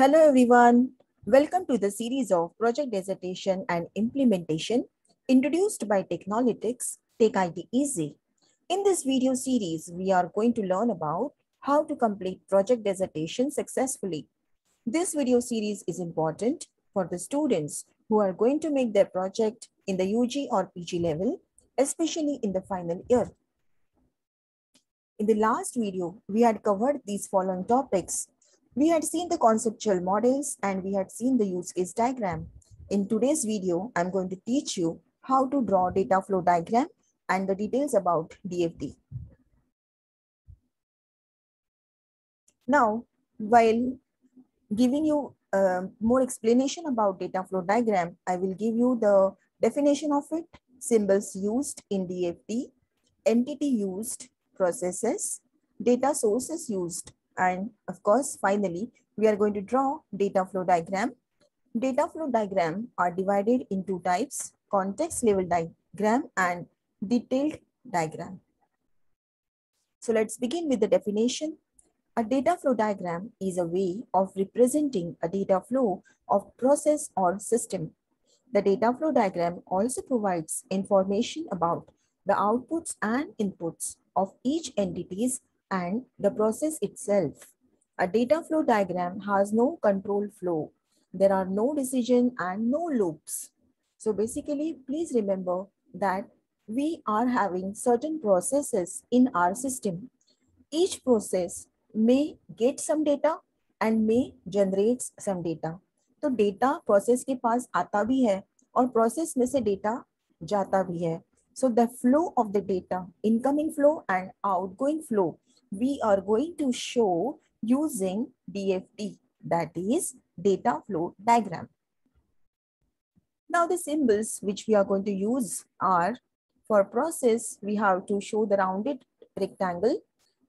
Hello everyone. Welcome to the series of project dissertation and implementation introduced by Technolytics, Take IT Easy. In this video series, we are going to learn about how to complete project dissertation successfully. This video series is important for the students who are going to make their project in the UG or PG level, especially in the final year. In the last video, we had covered these following topics. We had seen the conceptual models and we had seen the use case diagram. In today's video, I'm going to teach you how to draw data flow diagram and the details about DFD. Now, while giving you uh, more explanation about data flow diagram, I will give you the definition of it, symbols used in DFD, entity used, processes, data sources used, and of course, finally, we are going to draw data flow diagram. Data flow diagram are divided into types, context level diagram and detailed diagram. So let's begin with the definition. A data flow diagram is a way of representing a data flow of process or system. The data flow diagram also provides information about the outputs and inputs of each entities and the process itself. A data flow diagram has no control flow. There are no decision and no loops. So basically, please remember that we are having certain processes in our system. Each process may get some data and may generate some data. तो data process के पास आता भी है और process में से data जाता भी है so the flow of the data, incoming flow and outgoing flow, we are going to show using DFD, that is data flow diagram. Now the symbols which we are going to use are for process, we have to show the rounded rectangle.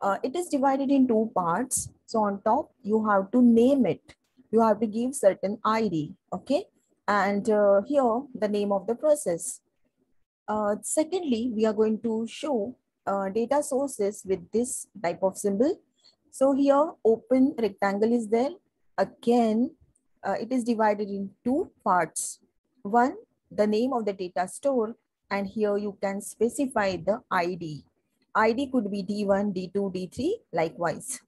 Uh, it is divided in two parts. So on top, you have to name it. You have to give certain ID, okay? And uh, here, the name of the process. Uh, secondly, we are going to show uh, data sources with this type of symbol. So here open rectangle is there. Again, uh, it is divided in two parts. One, the name of the data store and here you can specify the ID. ID could be D1, D2, D3 likewise.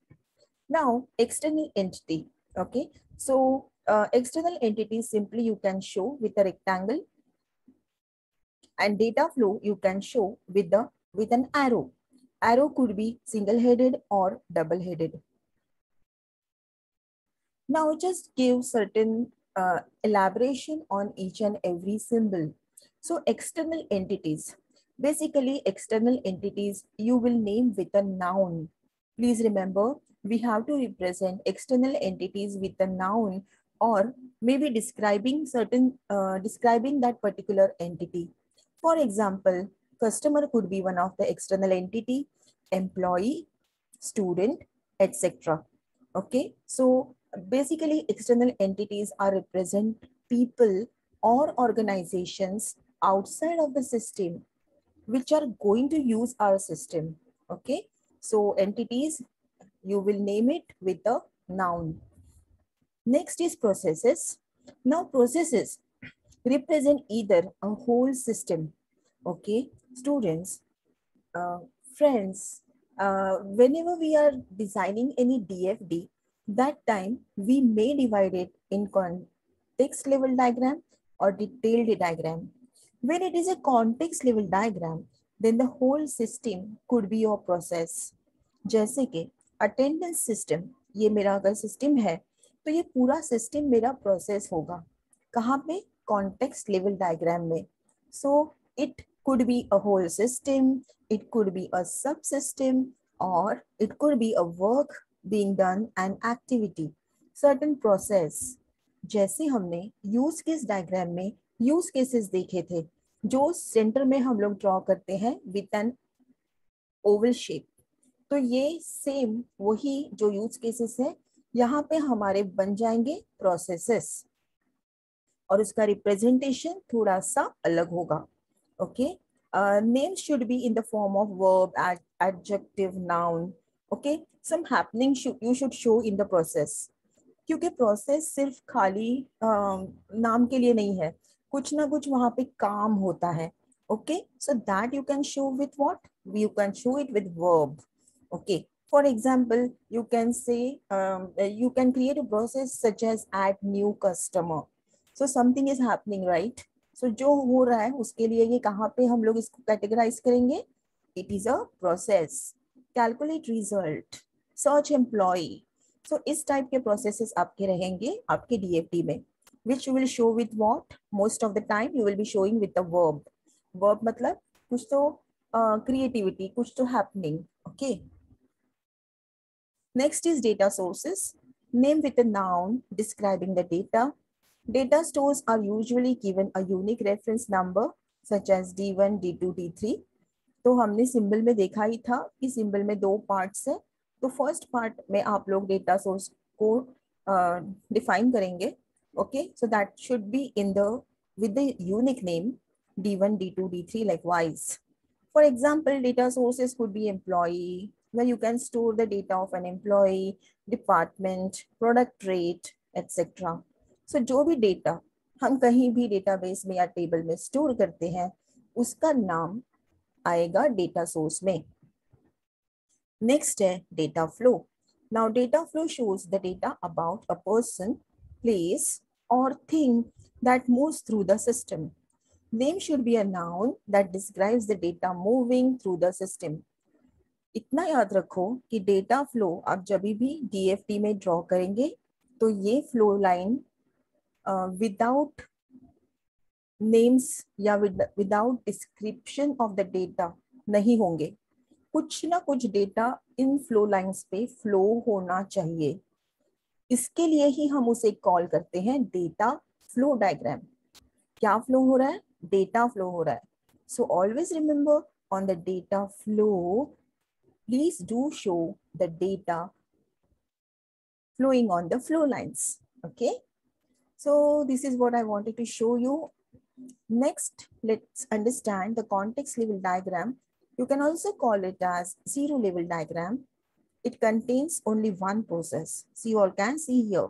Now external entity, okay. So uh, external entity simply you can show with a rectangle and data flow you can show with the with an arrow. Arrow could be single-headed or double-headed. Now just give certain uh, elaboration on each and every symbol. So external entities, basically external entities you will name with a noun. Please remember, we have to represent external entities with a noun or maybe describing certain, uh, describing that particular entity. For example, customer could be one of the external entity, employee, student, etc. Okay, so basically external entities are represent people or organizations outside of the system which are going to use our system. Okay, so entities, you will name it with a noun. Next is processes. Now processes represent either a whole system, okay, students, uh, friends, uh, whenever we are designing any DFD, that time we may divide it in context level diagram or detailed diagram. When it is a context level diagram, then the whole system could be your process. जैसे कि attendance system ये मेरा अगर system है तो ये पूरा system मेरा प्रोसेस होगा कहाँ पे कॉन्टेक्स्ट लेवल डायग्राम में so it could be a whole system, it could be a subsystem, or it could be a work being done, an activity, certain process. जैसे हमने यूज़ केस डायग्राम में use cases देखे थे जो centre में हम लोग ड्रॉ करते हैं विथ एन ओवल शेप तो ये सेम वही जो यूज़ केसेस है यहाँ पे हमारे बन जाएँगे प्रोसेसेस और उसका रिप्रेजेंटेशन थोड़ा सा अलग होगा. okay uh, names should be in the form of verb ad adjective noun okay some happening should you should show in the process क्योंकि प्रोसेस सिर्फ खाली नाम के लिए नहीं है कुछ ना कुछ वहां पे काम होता है okay so that you can show with what you can show it with verb okay for example you can say um, you can create a process such as add new customer so something is happening so so, जो हो रहा है उसके लिए ये कहाँ पे हम लोग इसको कैटेगराइज करेंगे? It is a process calculate result search employee so इस टाइप के प्रोसेसेस आपके रहेंगे आपके डीएफटी में which will show with what most of the time you will be showing with the verb verb मतलब कुछ तो क्रिएटिविटी uh, कुछ तो happening okay next is data sources name with a noun describing the data data stores are usually given a unique reference number such as d1 d2 d3 तो हमने symbol में देखा ही था कि सिंबल में दो पार्ट्स हैं। तो फ़र्स्ट पार्ट में आप लोग डेटा सोर्स को डिफाइन uh, करेंगे okay so that should be in the with the unique name D one D two D three likewise for example data sources could be employee where you can store the data of an employee department product rate etcetera so so, जो भी data हम कहीं भी data base में या table में store करते हैं उसका नाम आएगा डेटा सोर्स में। नेक्स्ट है data flow now data flow shows the data about a person place और thing that moves through the system name should be a that describes the data moving through the system इतना याद रखो कि data flow आप जब भी DFD में draw करेंगे तो ये फ्लो लाइन विदाउट नेम्स या without description of the data नहीं होंगे कुछ ना कुछ डेटा इन फ्लो लाइंस पे फ्लो होना चाहिए इसके लिए ही हम उसे कॉल करते हैं डेटा फ्लो डायग्राम क्या फ्लो हो रहा है डेटा फ्लो हो रहा है so always remember on the data flow please do show the data flowing on the flow lines. Okay. So this is what I wanted to show you. Next, let's understand the context level diagram. You can also call it as zero level diagram. It contains only one process. So you all can see here,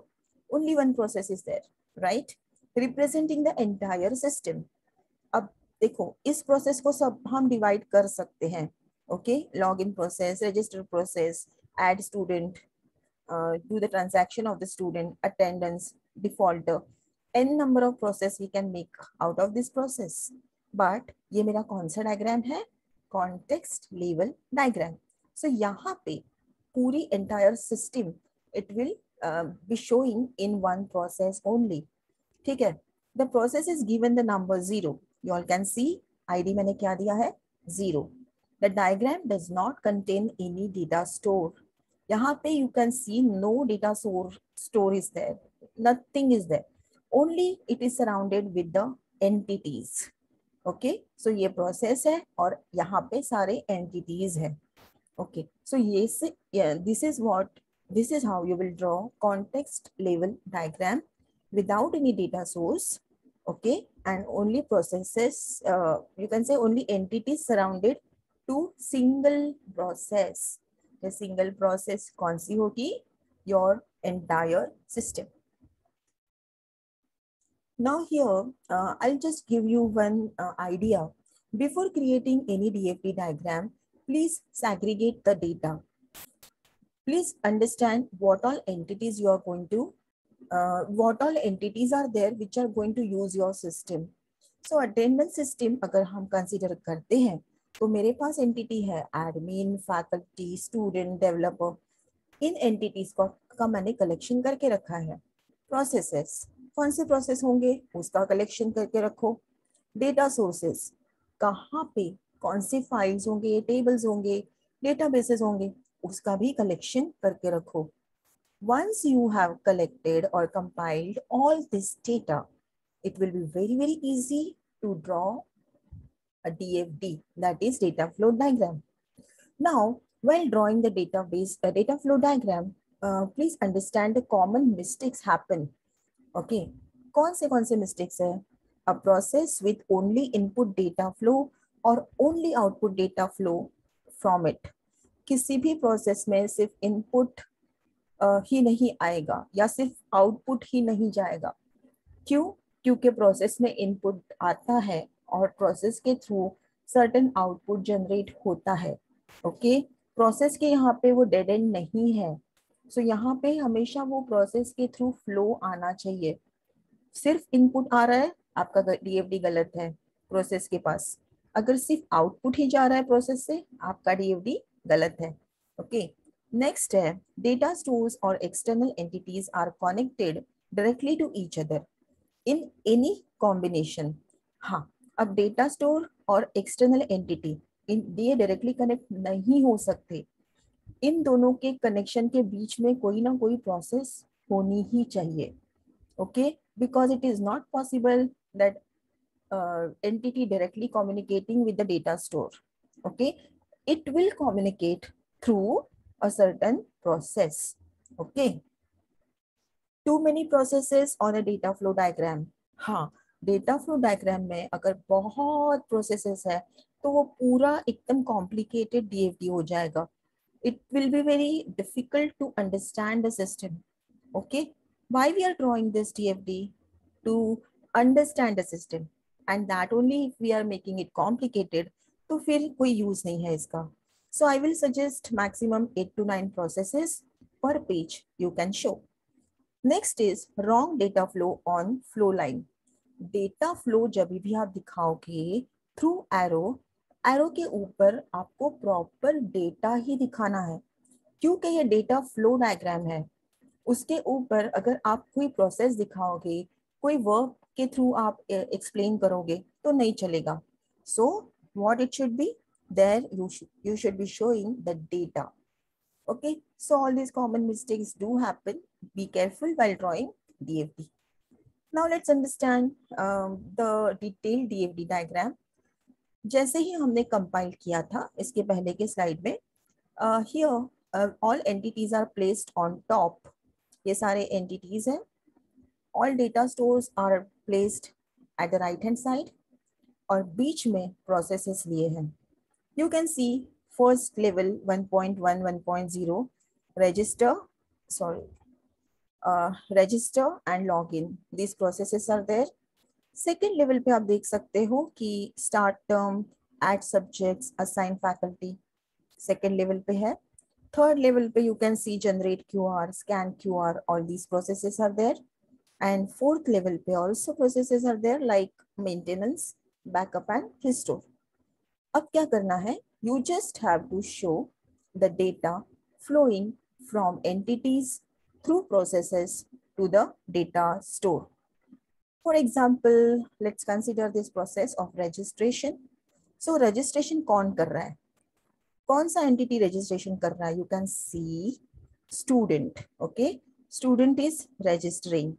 only one process is there, right? Representing the entire system. अब देखो इस process को सब हम divide कर सकते हैं okay login process register process add student uh, do the transaction of the student attendance defaulter an number of process we can make out of this process but ये मेरा कौन सा डायग्राम है? कॉन्टेक्स्ट लेवल डायग्राम सो यहाँ पे पूरी entire system it will be showing in one process only ठीक है? The process is given the number zero you all can see ID मैंने क्या दिया है? Zero the diagram does not contain any data store यहाँ पे you can see no data store is there Nothing is there. Only it is surrounded with the entities. Okay, so ये process है और यहाँ पे सारे entities है. Okay, so yes, yeah, this is what, this is how you will draw context level diagram without any data source. Okay, and only processes, uh, you can say only entities surrounded to single process. The single process कौन सी होगी? Your entire system. Now here, uh, I'll just give you one uh, idea. Before creating any DFT diagram, please segregate the data. Please understand what all entities you are going to, uh, what all entities are there which are going to use your system. So attendance system अगर हम consider करते हैं तो मेरे पास entity है admin faculty student developer इन entities को का मैंने कलेक्शन करके रखा है प्रोसेसेस कौन से प्रोसेस होंगे? उसका कलेक्शन करके रखो। डेटा सोर्सेस कहाँ पे कौन से फाइल्स होंगे टेबल्स होंगे डेटाबेसेस होंगे, उसका भी कलेक्शन करके रखो। वंस यू हैव कलेक्टेड और compiled all this data it will be very very easy to draw a DFD that is data flow diagram now well drawing the database data flow diagram please understand the common mistakes happen Okay, कौन से कौन से mistakes है? A process with only input data flow और only output data flow from it किसी भी process में सिर्फ़ input ही नहीं आएगा या सिर्फ़ आउटपुट ही नहीं जाएगा। क्यों? क्योंकि प्रोसेस में इनपुट आता है और प्रोसेस के थ्रू सर्टन आउटपुट जनरेट होता है। Okay okay? प्रोसेस के यहाँ पे वो डेड एंड नहीं है। सो so, यहाँ पे हमेशा वो प्रोसेस के थ्रू फ्लो आना चाहिए। सिर्फ़ इनपुट आ रहा है, आपका डीएफडी गलत है प्रोसेस के पास। अगर सिर्फ़ आउटपुट ही जा रहा है प्रोसेस से, आपका डीएफडी गलत है। ओके नेक्स्ट है डेटा स्टोर्स और external entities are connected directly to each other in any combination हाँ अब डेटा स्टोर और एक्सटर्नल एंटिटी इन ये डायरेक्टली कनेक्ट नहीं हो सकते। इन दोनों के कनेक्शन के बीच में कोई ना कोई प्रोसेस होनी ही चाहिए okay because it is not possible that entity directly communicating with the data store okay it will communicate through a certain process okay too many processes on a data flow diagram हाँ data flow diagram में अगर बहुत processes है तो वो पूरा एकदम complicated DFD हो जाएगा। it will be very difficult to understand the system okay why we are drawing this dfd to understand the system and that only if we are making it complicated तो फिर कोई use नहीं है इसका so i will suggest maximum 8 to 9 processes per page you can show next is wrong data flow on flow line data flow जब भी आप दिखाओगे through arrow arrow के ऊपर आपको प्रॉपर डेटा ही दिखाना है। क्योंकि ये डेटा फ्लो डायग्राम है, उसके ऊपर अगर आप कोई प्रोसेस दिखाओगे, कोई वर्क के थ्रू आप एक्सप्लेन करोगे तो नहीं चलेगा। So what it should be there you you should be showing the data okay so all this common mistakes do happen be careful well drawing D F D now let's understand the detail D F D diagram जैसे ही हमने compile किया था इसके पहले के slide में here all entities are placed on top ये सारे एंटिटीज हैं। All data stores are placed at the right hand side और बीच में प्रोसेसेस लिए हैं। You can see first level 1.1 1.0 register sorry uh, register and login. These processes are there. Second level पे आप देख सकते हो कि start term add subjects assign faculty second level पे है। थर्ड लेवल पे you can see generate Q R scan Q R all these processes are there and fourth level पे also processes are there like maintenance backup and restore अब क्या करना है? You just have to show the data flowing from entities through processes to the data store. For example, let's consider this process of registration. So registration कौन कर रहा है कौन सा entity registration कर रहा है You can see student. Okay, student is registering.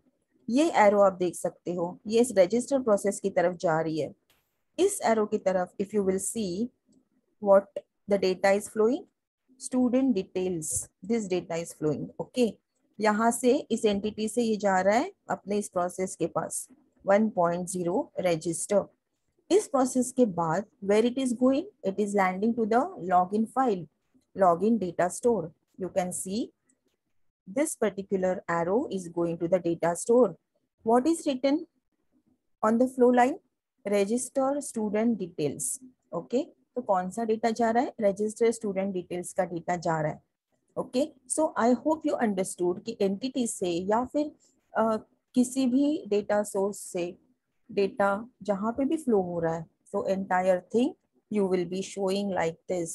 ये एरो आप देख सकते हो ये इस रजिस्टर प्रोसेस की तरफ़ जा रही है इस एरो की तरफ़ if you will see what the data is flowing student details this data is flowing okay यहाँ से, इस एंटिटी से ये जा रहा है अपने इस प्रोसेस के पास 1.0 रजिस्टर इस प्रोसेस के बाद where it is going it is landing to the log in file log in data store you can see this particular arrow is going to the data store what is written on the flow line register student details okay तो कौन सा data जा रहा है? Register student details का data जा रहा है। Okay so I hope you understood कि एंटिटी से या फिर आ, किसी भी डेटा सोर्स से डेटा जहाँ पे भी फ्लो हो रहा है so entire thing you will be showing like this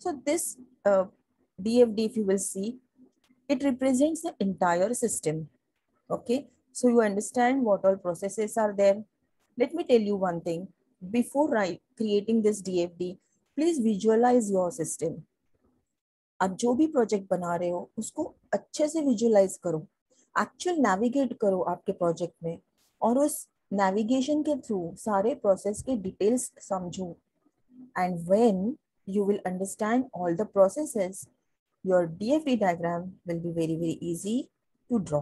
so this D DFD if you will see it represents the entire system okay so you understand what all process are there let me tell you one thing before right creating this D F D please visualize your system आप जो भी project बना रहे हो, उसको अच्छे से visualise करो। एक्चुअल नेविगेट करो आपके प्रोजेक्ट में और उस नेविगेशन के थ्रू सारे प्रोसेस के डिटेल्स समझो। And when you will understand all the process your D F D diagram will be very very easy to draw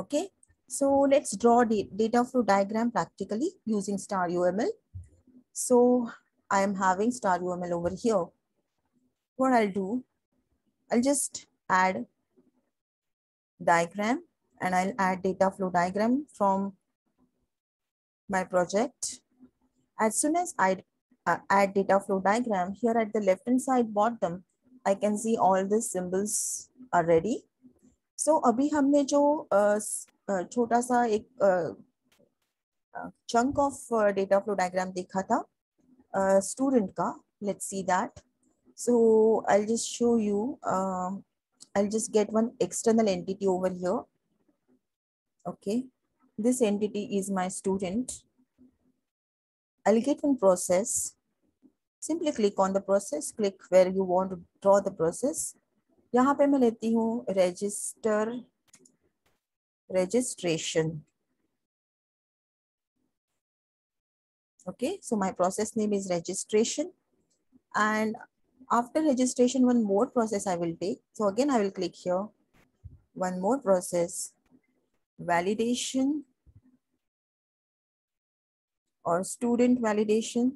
okay so let's draw data flow diagram practically using star U M L so I am having star U M L over here What I'll do i'll just add diagram and I'll add data flow diagram from my project. As soon as I uh, add data flow diagram, here at the left hand side bottom, I can see all the symbols are ready. So अभी हमने जो छोटा सा एक chunk of data flow diagram देखा था student का let's see that so i'll just show you um, i'll just get one external entity over here okay this entity is my student i'll get one process simply click on the process click where you want to draw the process यहाँ पे मैं लेती हूँ register registration okay so my process name is registration and after registration, one more process I will take. So again, I will click here. One more process, validation or student validation.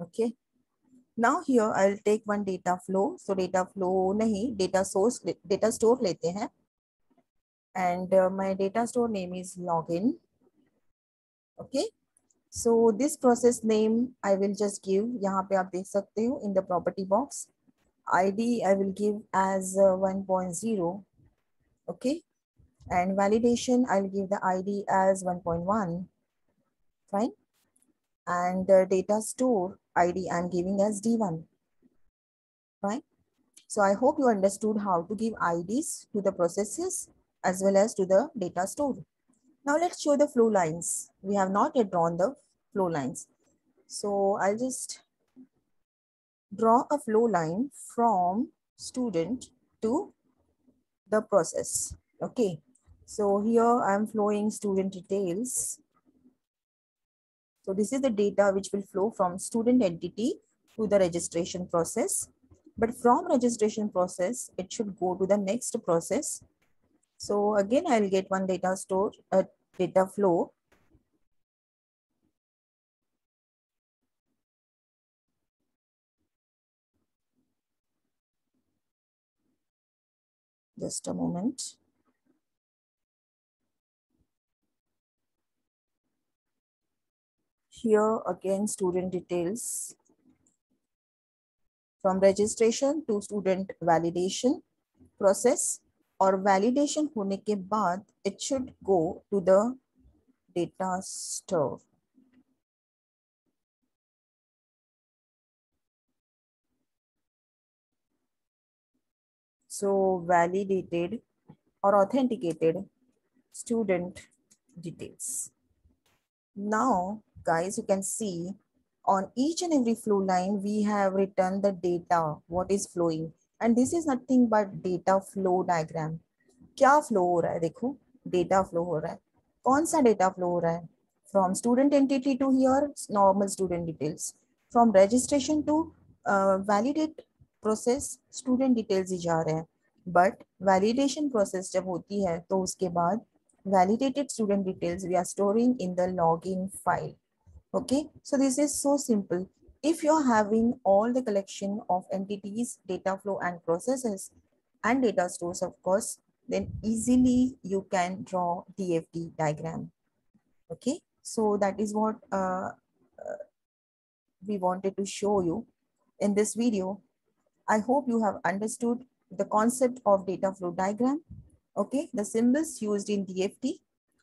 Okay. Now here I'll take one data flow. So data flow nahi, data source, data store lete hain. And uh, my data store name is login. Okay. So this process name I will just give यहाँ पे आप देख सकते हो in the property box. ID I will give as uh, 1.0. Okay. And validation I'll give the ID as 1.1. Fine. And the data store ID I'm giving as D1. Fine. So I hope you understood how to give IDs to the processes as well as to the data store. Now let's show the flow lines. We have not yet drawn the flow lines. So I'll just draw a flow line from student to the process. Okay. So here I'm flowing student details. So this is the data which will flow from student entity to the registration process. But from registration process, it should go to the next process. So again, I'll get one data store, a uh, data flow Just a moment. Here again, student details. From registration to student validation process or validation होने के बाद it should go to the data store. So validated or authenticated student details. Now, guys, you can see on each and every flow line, we have written the data, what is flowing. And this is nothing but data flow diagram. क्या flow हो रहा है देखो data flow हो रहा है कौन सा data flow हो रहा है from student entity to here normal student details from registration to uh, validate process student details ही जा रहे हैं बट वैलिडेशन प्रोसेस जब होती है तो उसके बाद validated student details we are storing in the log in file okay so this is so simple if you are having all the collection of entities data flow and process and data stores of course then easily you can draw D F D diagram okay so that is what we wanted to show you in this video I hope you have understood the concept of data flow diagram. Okay, the symbols used in DFD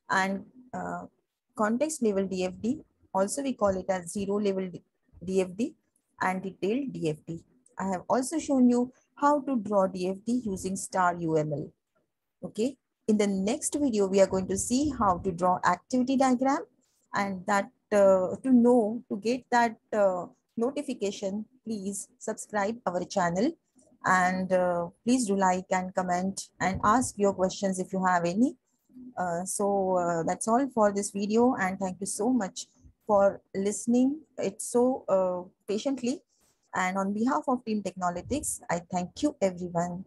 and uh, context level DFD. Also, we call it as zero level DFD and detailed DFD. I have also shown you how to draw DFD using star UML. Okay, in the next video, we are going to see how to draw activity diagram and that uh, to know, to get that uh, notification, please subscribe our channel and uh, please do like and comment and ask your questions if you have any. Uh, so uh, that's all for this video and thank you so much for listening it so uh, patiently. And on behalf of Team Technolytics, I thank you everyone.